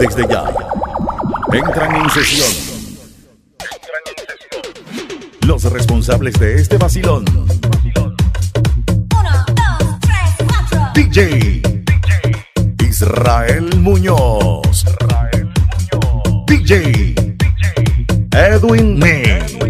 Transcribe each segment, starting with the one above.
Desde ya, entran en sesión. Los responsables de este vacilón. DJ Israel Muñoz. DJ Edwin Mix.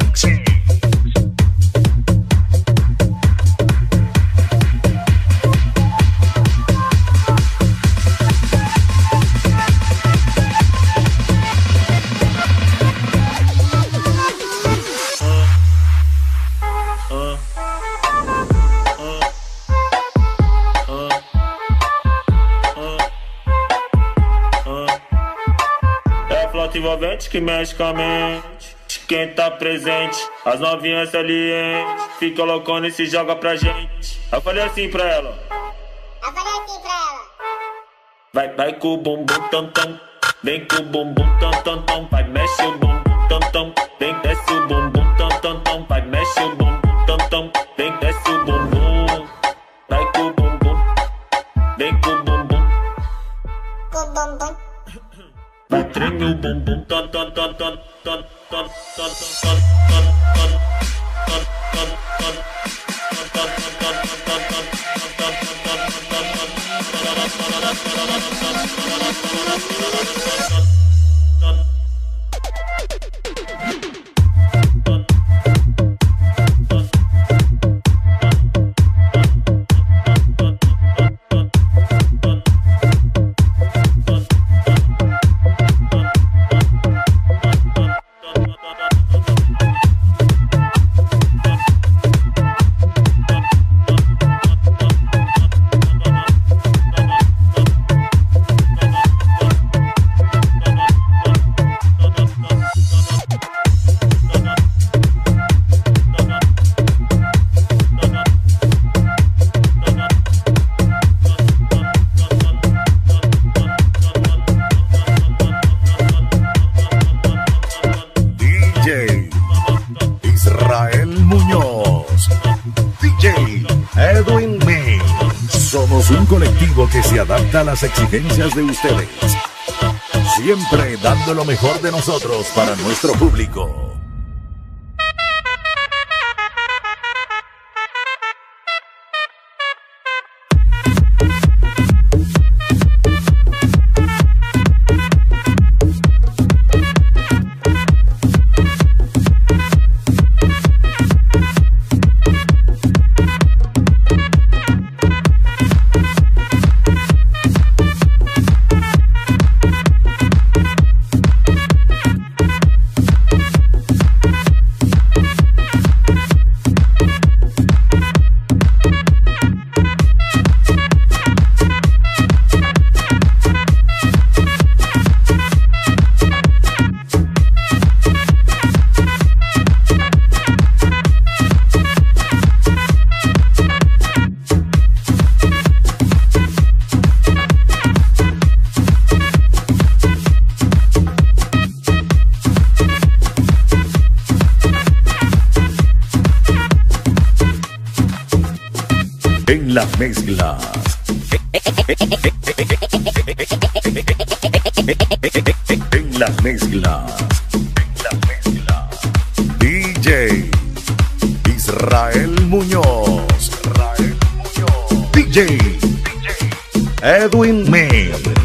Que mexe com a mente. Quem tá presente, as novinhas salientes. Fica loucona e se joga pra gente. Eu falei assim pra ela: Eu falei assim pra ela. Vai, vai com o bumbum tam tam. Vem com o bumbum tam tam tam. Vai, mexe o bumbum tam tam. Vem, desce o bumbum tam tam tam. Vai, mexe o bumbum tam tam. Vem, desce o bumbum. Vai com o bumbum. Vem com o bumbum. Com o bumbum. Vai treme o bumbum tan tan tan tan tan tan tan tan tan tan tan tan tan tan DJ Somos un colectivo que se adapta a las exigencias de ustedes. Siempre dando lo mejor de nosotros para nuestro público. en la mezcla. En la mezcla. En la mezcla. DJ Israel Muñoz. Israel Muñoz. DJ, DJ. Edwin May.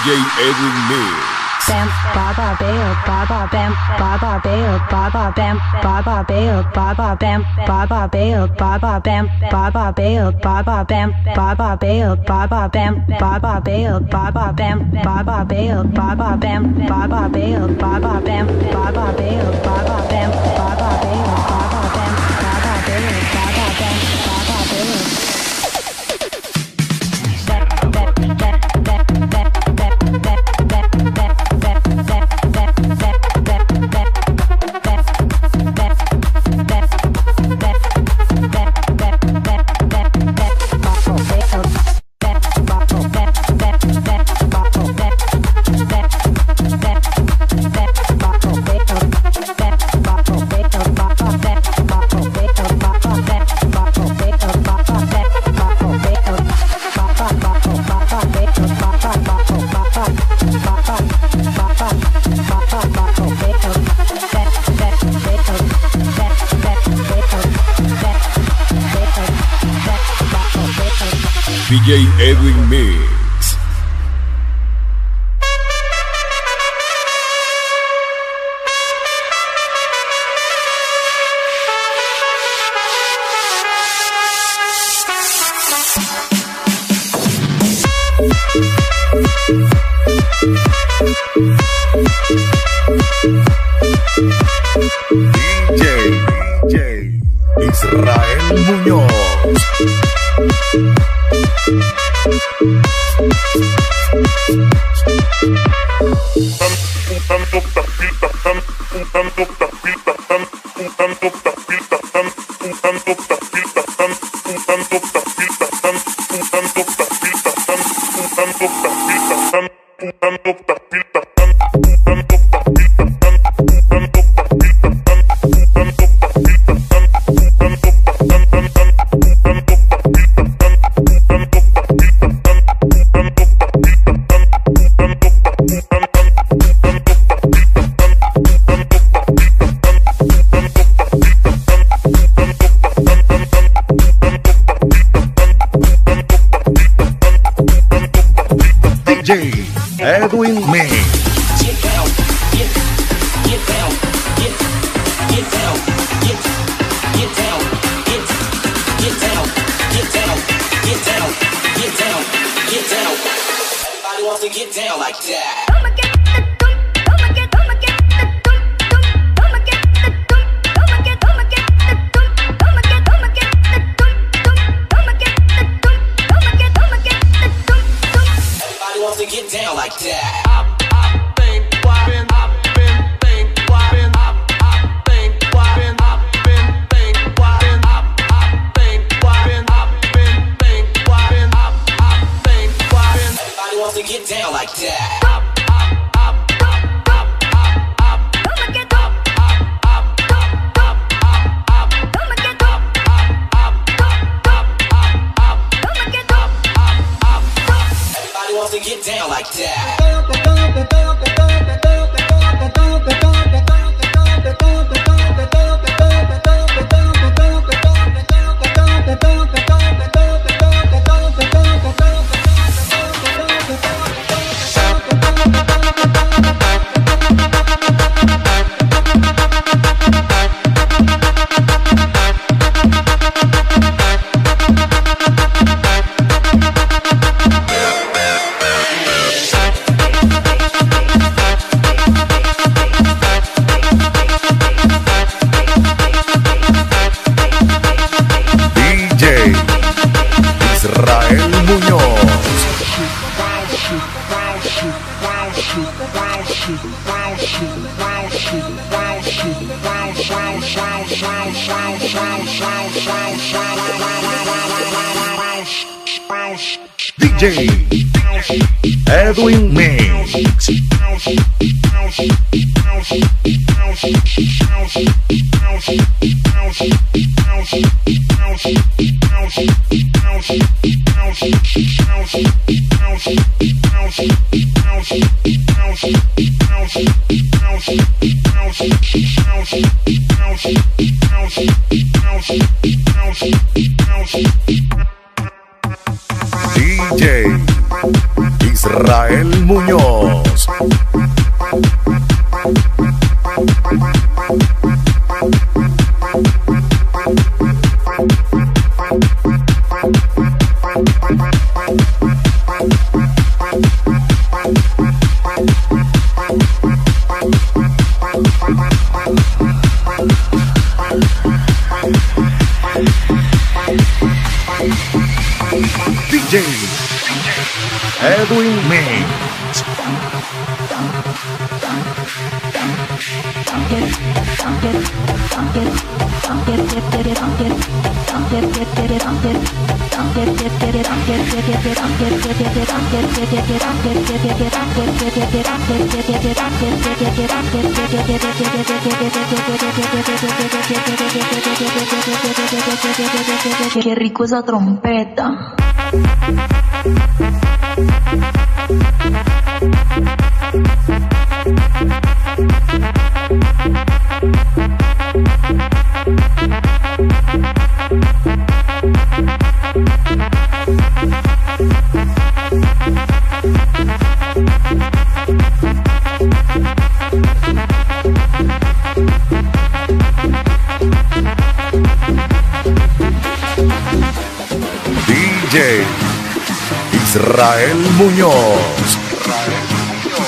DJ Eduin Mix. Bam, baba, bear, baba, bam, baba, bear, baba, bam, baba, bear, baba, bam, baba, bear, baba, bam, baba, bear, baba, bam, baba, bear, baba, bam, baba, bear, baba, bam, baba, bear, baba, bam, baba, bear, baba, bam, baba, bear, baba, bam, baba, DJ Edwin Mix. DJ Eduin Mix. DJ Israel Muñoz. Qué rico esa trompeta. Israel Muñoz. Israel Muñoz.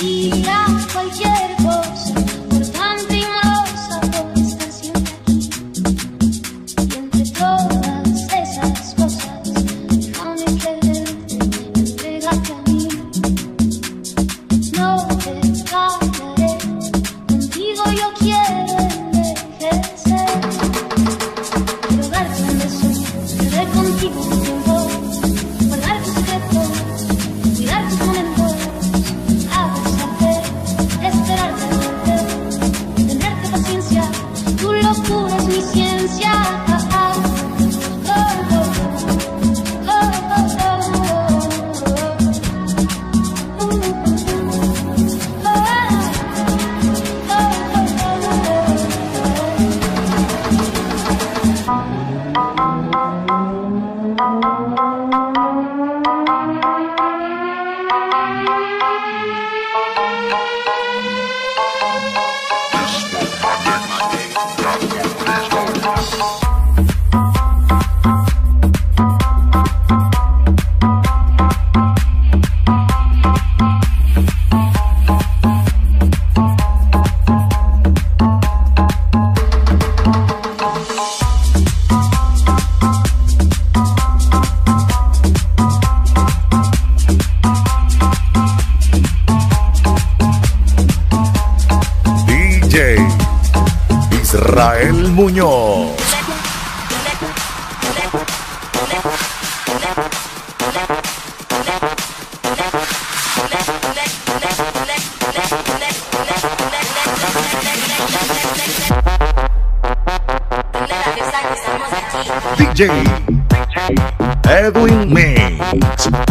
diga cualquier cosa. yes DJ Eduin Mix.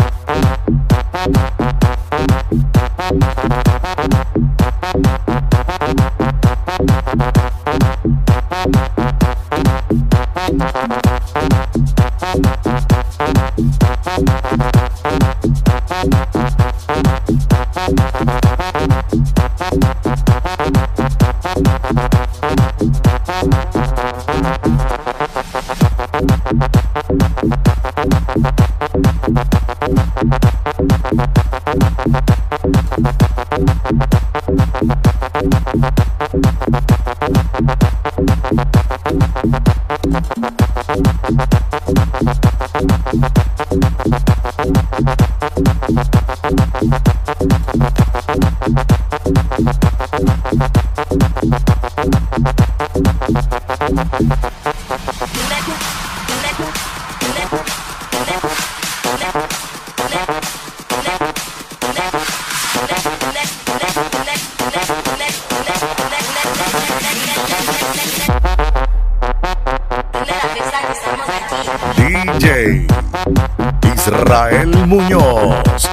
Israel Muñoz.